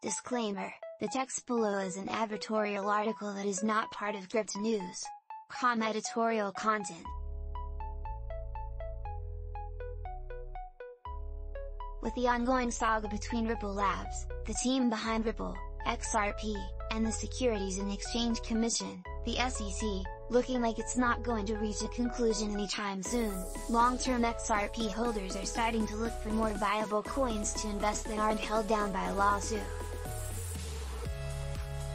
Disclaimer, the text below is an advertorial article that is not part of Crypto News. Com editorial content. With the ongoing saga between Ripple Labs, the team behind Ripple, XRP, and the Securities and Exchange Commission, the SEC, looking like it's not going to reach a conclusion anytime soon, long-term XRP holders are starting to look for more viable coins to invest that aren't held down by a lawsuit.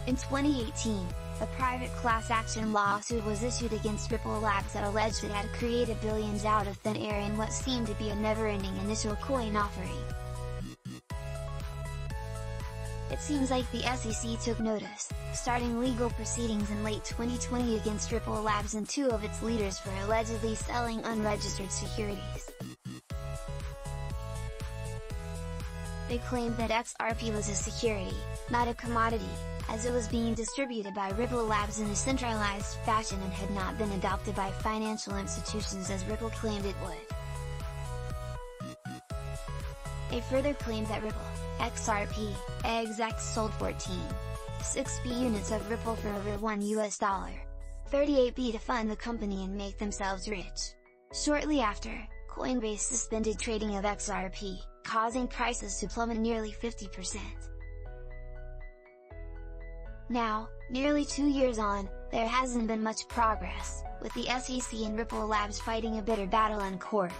In 2018, a private class action lawsuit was issued against Ripple Labs that alleged it had created billions out of thin air in what seemed to be a never-ending initial coin offering. It seems like the SEC took notice, starting legal proceedings in late 2020 against Ripple Labs and two of its leaders for allegedly selling unregistered securities. They claimed that XRP was a security, not a commodity, as it was being distributed by Ripple Labs in a centralized fashion and had not been adopted by financial institutions as Ripple claimed it would. They further claimed that Ripple, XRP, execs sold 14.6B units of Ripple for over 1 US dollar. 38B to fund the company and make themselves rich. Shortly after, Coinbase suspended trading of XRP, causing prices to plummet nearly 50%. Now, nearly two years on, there hasn't been much progress, with the SEC and Ripple Labs fighting a bitter battle in court.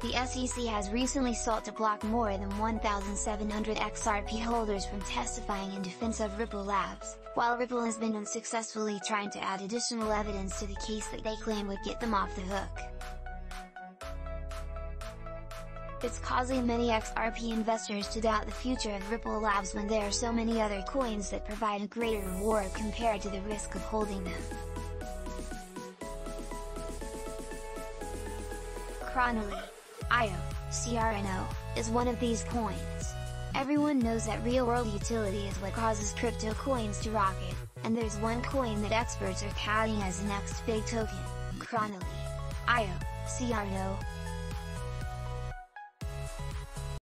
The SEC has recently sought to block more than 1,700 XRP holders from testifying in defense of Ripple Labs, while Ripple has been unsuccessfully trying to add additional evidence to the case that they claim would get them off the hook. It's causing many XRP investors to doubt the future of Ripple Labs when there are so many other coins that provide a greater reward compared to the risk of holding them. Chronoly. IO, CRNO, is one of these coins. Everyone knows that real-world utility is what causes crypto coins to rocket, and there's one coin that experts are touting as the next big token, Chronoly. IO, CRNO,